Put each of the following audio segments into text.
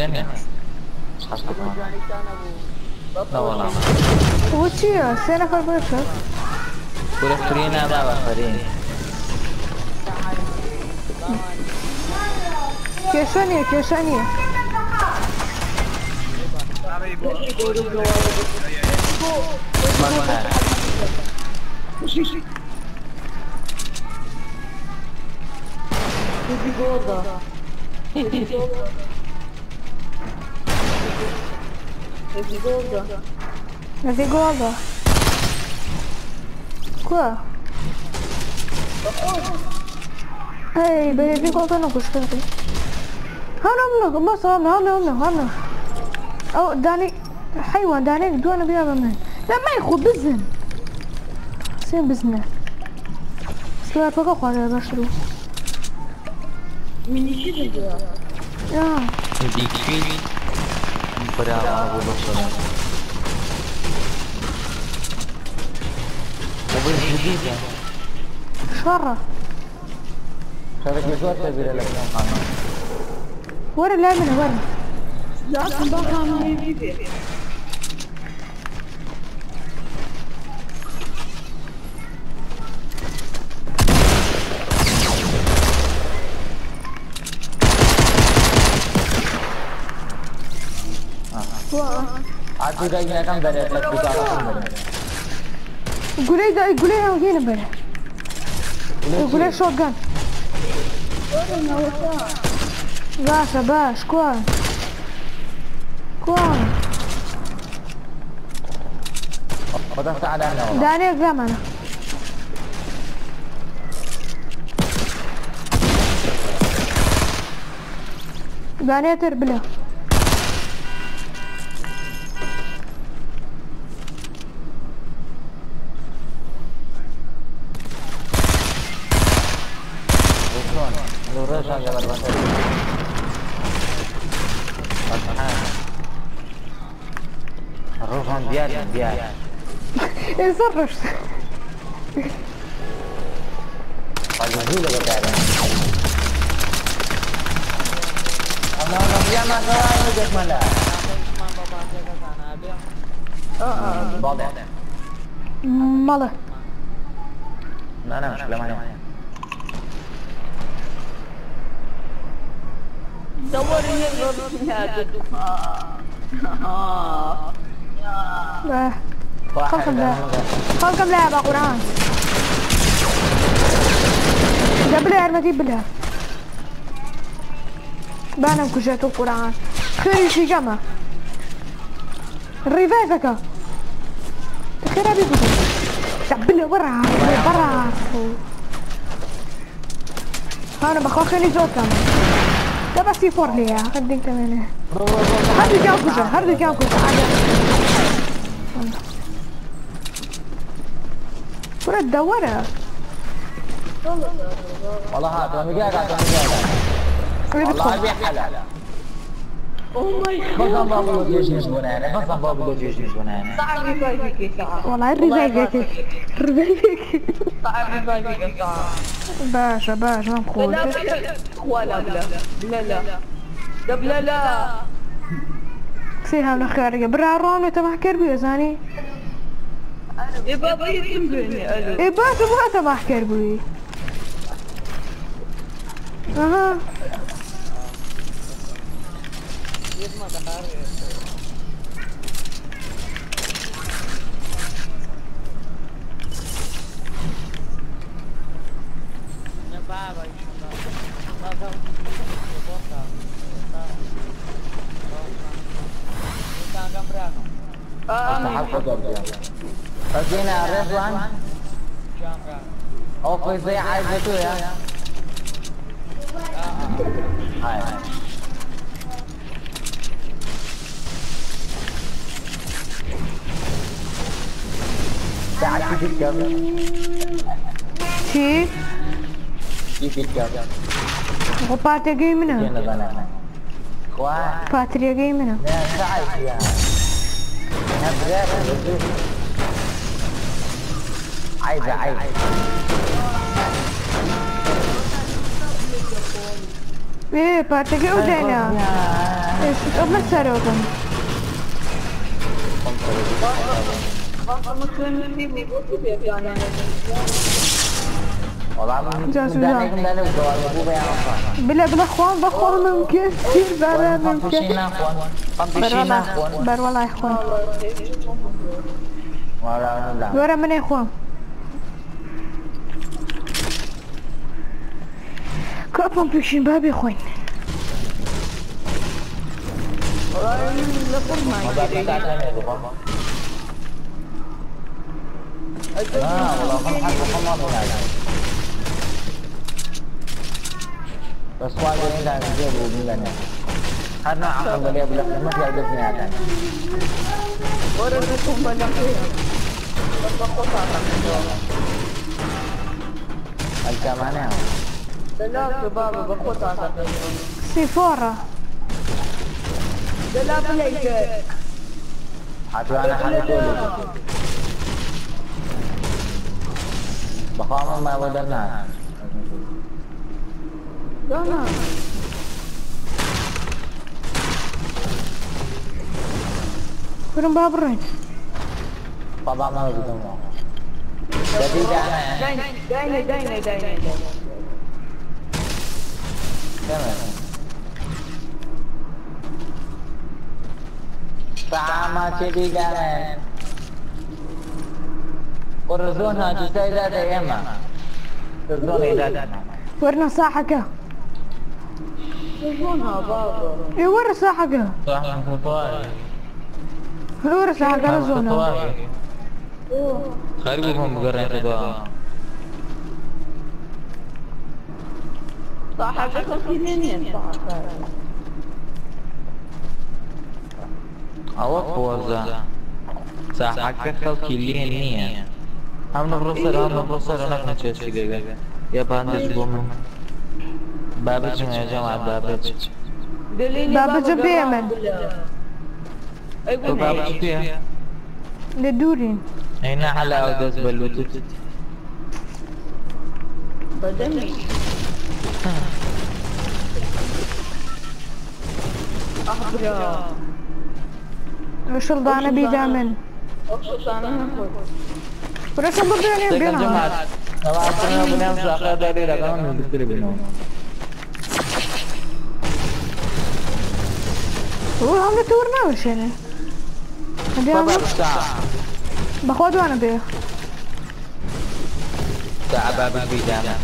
लेंगे Учи, се на кой беше? Куре фрина дава фрин. Кешани, кешани. Мамана. Ти бигода. Ти бигода. Navigola. Navigola. Quoi Hey baby golden kuşları. Hanım mı? Masam hanım mı? Hanım. او داني حيوان داني دوانا بيا بمن لا ما يخو بزن سين بزنة سلا بقى قارة بشرو من يشيل الجواب آه ديكي برا أبو بشر أبو جديدة شرة شارك يزور تبير لك ورا لا من ورا Atas buka apa قولي دا قولي هنا بره قولي شوت جان باشا باش كوان كوان فتحت على أنا والله داني قام أنا داني تربله الروفان ديال ديال يصرف قال يزيل بتاعنا الله الله يا ما سوى وجهك ملا واضح ماله ما انا مشكلة دوري هذا لا واحد خلكم لا خلكم لعبة قرآن قبلها ارمتي بلها بانا مكجاتو قرآن خيري شي جمع الريفايفك خير ابي بكو دبله برا برا أنا بخو خيري زود كمان ده بس يفور لي خدين كمان كوزا هذا جاو كوزا كرة تدورها والله هذا هذا مجاعد. والله ابي حلال فصل بابلو جيش نسبون أنا فصل بابلو جيش نسبون أنا صعب يفاجئك يا صعب والله الرزاقك الرزاقك صعب يفاجئك يا صعب باشا باشا لا لا لا لا لا بلا لا سيها من خير برا رون وتما كربي زاني يا بابا يتنبهني الو ايه باشا ما تما كربي اها امين تحفظ الجو فجينا رضوان او في زي عايزته يا هاي ساعة كيف تكمل شي كيف تكمل وباتي جاي منها جينا بنا اخوان باتريا جاي منها يا سعد يا نبذات عايزة عايزة ايه باتي جاي وجينا ايش قبل ساري بلا بلا خوان بخوان ممكن كثير برا ممكن بر والله اخوان ورا من اخوان كابون بيشين بابي اخوان والله لا قرب معي دخان اه والله خم حق خم ما بنادي بس واجد عندنا نجيب وبنلنا هذا عقل بلي ابو لحم ما في عدد نياتنا Orada kumbalan ko yan. الكامانة Dala ka baba bako tata. سيفورا Dala pala ike. Common man with a knife. Don't know. Kurang baperan. Papa mau gitu mau. Jadi jangan. Jangan, jangan, jangan, jangan. Jangan. Sama ciri jangan. ورزونا جزاي ذات يما رزونا ذات ايما ورنا ساحقة ورزونا بابا اي ور ساحقة ساحقة طوالي ور ساحقة رزونا خارج بهم مقرن في دوام صاحبك خلقي لين يا صاحبك اوك وزا صاحبك خلقي لين يا عمنا بروفيسور عمنا بروفيسور أنا كنت شيء يا باندج بوم بابج يا جماعة بابج بابج بيمن بابج بيمن لدورين هنا على اودس بلوتوت بدني احبرا وشو الضعنة بيجامل وشو الضعنة ورش الضانة Second بينا aku yang punya usaha dari dagang untuk tribunal هو هم تورنا وش يعني هدي هم بخوض وأنا بيه sah babi bidana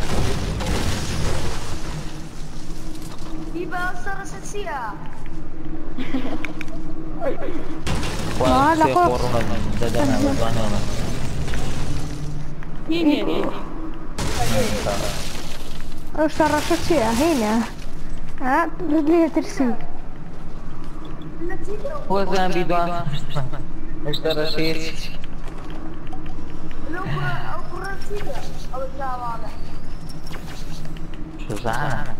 Viva Sara Sexia! ما لا خوف. Dadana dadana Yini. وش ترى شو شيء هنا ها بدي ترسي هو شيء أو فرنسية أو الجوالة شو هذا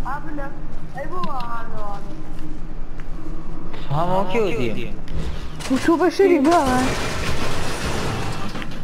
هم أوكي ودي وشو بشري بقى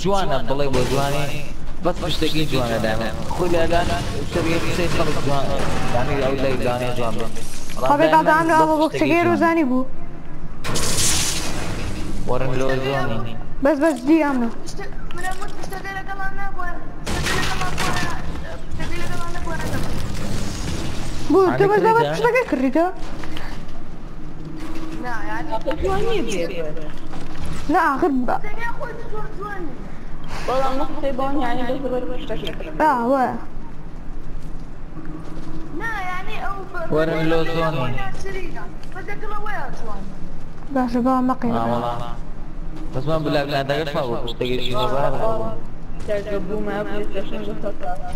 جوانە بڵێ بۆ جوانی بەس پشتێکی جوانە دامە خۆی لەدان جوان لای دانێ جوان بێدادان بۆکتەگەی ڕۆزانی بوو. وەرن لۆ جوانی. بەس بەس دیامە. بۆ تۆ بەس بەس شتەکە کردیتە؟ لا يعني غير بقى والله مخطبان يعني بس بس آه يعني زواني. وين زواني باش بقى آه مقيم والله. بس ما بالله لا دقيقة فوق اشتاقين شيء بقى تجربوا مع بلاي ستيشن بخطأ.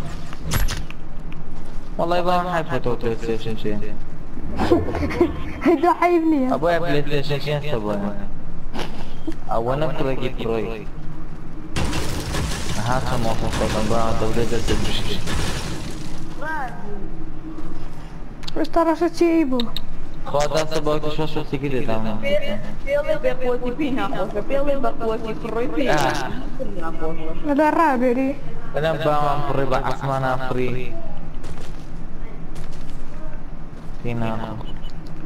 والله يبغى حيفوتوا بلاي ستيشن شيء. هيدو حيبني. أبويا بلاي ستيشن كيف أبويا. I wanna play it Roy. I have some of them around the little industry. Restauracja ciebie. Kau za sebab tu susu sikit kiedy tahu. Pilih berpuasa pina, pele. Ada rabiri. Kenapa mam priba asmana? Pina.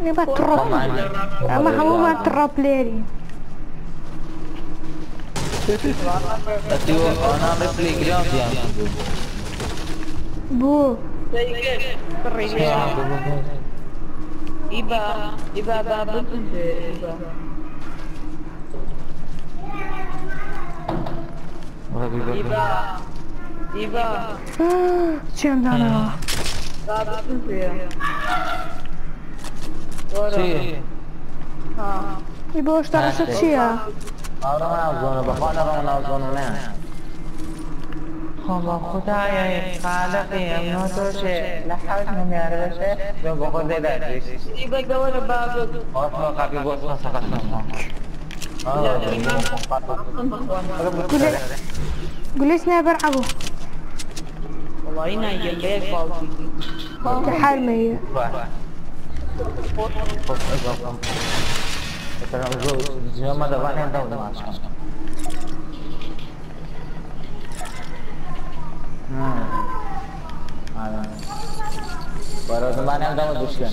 Ini batrop. Ama kamu batrop leri. अति me आना में प्लेग्राउंड ध्यान दो बो Iba, iba babut iba. Iba, iba. Чем дана? Babut Bora. Sim. Ah. E boa estar a chatear. آرام نازونه بخوان آرام نازونه نه خب خدای خالق امناتوش لحاظ نمیاره بشه به بخور دیدرش Iba daw na babak. آسما قبی باز ما سقط نما قول لي سنايبر عبو Wallahi na yan, bayag pausi. حال ما هي Trzeba ładowania dał masz. Hmm. Ale... Porozmawiam do duszy.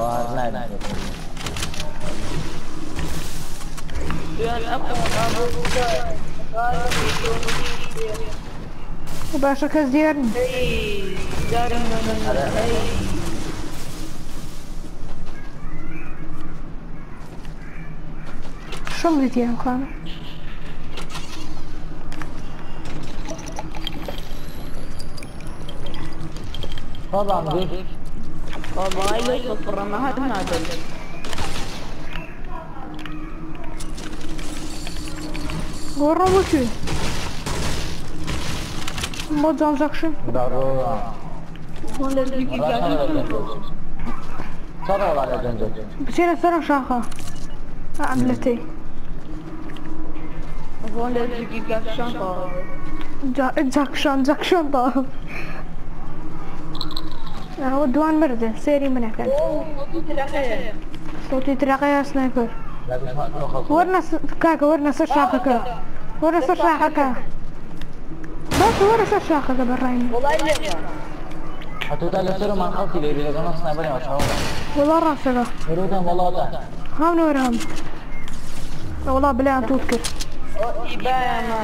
Ładne. Chyba szuka zdjęć. Ej, darmo, no, no, no, كزيرني hey, garing na naman, hey. شو بديت يا مخانا طبعا دي Wallahi, sopranahan natin. ورا وشي مو جام زاكشن ضرورة. Wala, hindi صار ولا جنجل. بسينا ثرى شاخة عملتي Wala, hindi gakshan ka. جا- زاكشن زاكشن طاف هو الدوان مردة سيري من kaya. صوتي تراقي يا سنايبر. ورنا. كاكا ورنا سر شاخة كا ورنا سر شاخة كا بس ورنا سر شاخة كا براين Wallahi, yan. حتى سيرو ما نخلص لي لكن نص شاء الله. والله راسك يريدهم والله ده. هاو نورهم والله بلا Ibama.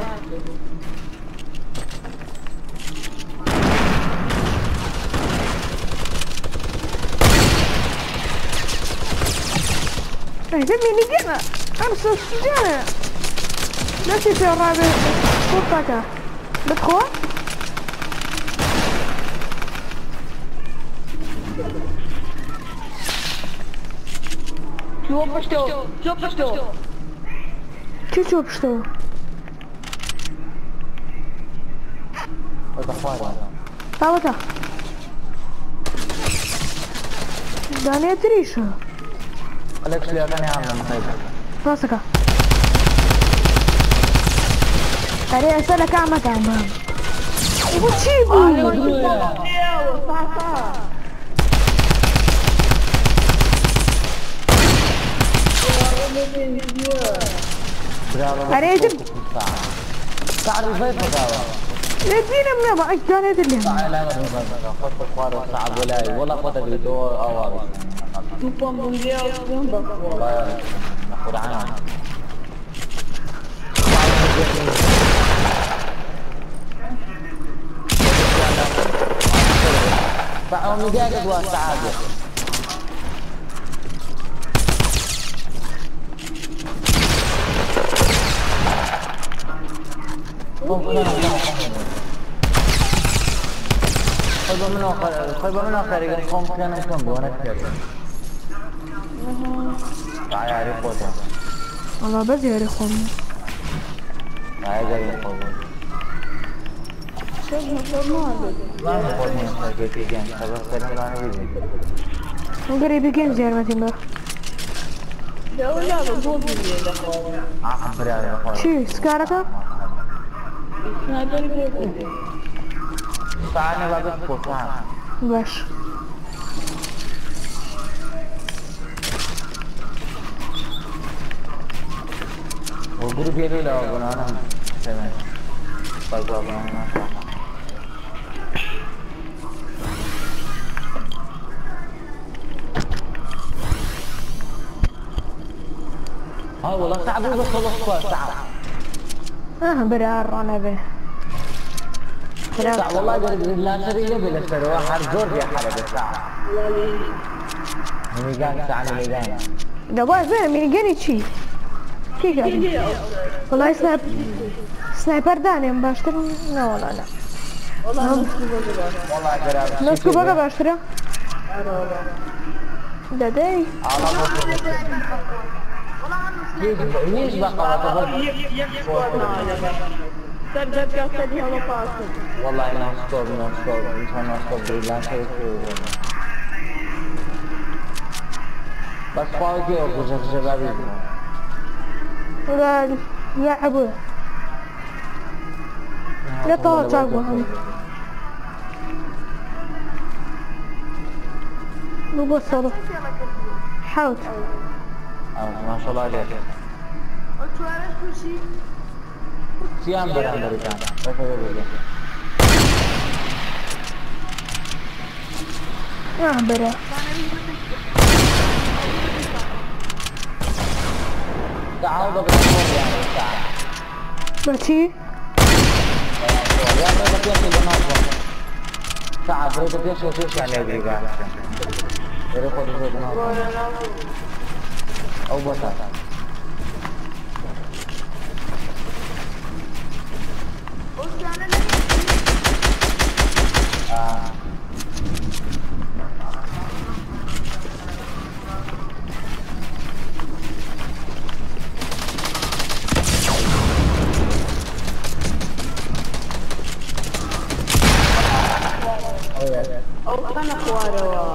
Hey, let me get it. I'm so scared. Dat is wel waar we goed pakken. Dat gewoon? Stop, stop, stop, stop. Чуть-чуть что? Это хватит. А вот так. Да не Триша. Олег, шли, это не Анна. Просто как. Скорее, что на кама там был. Почему? Аллилуйя! تعرف زي فتاوى. لدينا من أيش داني أدري تعال لا ما خد الخوار صعب ولا ولا خد الفيديو أو Chupa mundial, gamba ko. والله ناخذ عنها. فعوا مجاهد خذوا منه خذوا منه خارج قوم كان كم وأنا كثير تعال يا عريق وطن والله بس يا تعال جاي يقوم ما نقول من خارج في جان خبر خير ما لا ولا بقول لي يا يا شي سكارك هاي والله صعب بس خلص صعب آه برار أنا به. صعب والله قريب لا سرية بلا سرية واحد زور يا حلقة صعب ميجان ساعة ميجان دابا زين مين جاني شي كيف يعني والله سنايب سنايبر داني مباشر لا والله لا والله نسكو بقى باشتري ده داي ليش بقى تقصدي هذا فاصل والله نون ستوب انسان ستوب لا شيء بس فاوتي أو كذا شبابي وقال لعبوا لا طلعت تاقوا هم مو بصرف حاوت ما شاء الله عليك وتوارث كل شيء Sì, under, under ritorno. Ok, ok, ok. Ambero. Ciao, dove andiamo? Merci? Guarda che piace il nostro. Ciao, credo piace il suo allegra. Ero qua di nuovo. Ho votato. 얼마나 고아려워.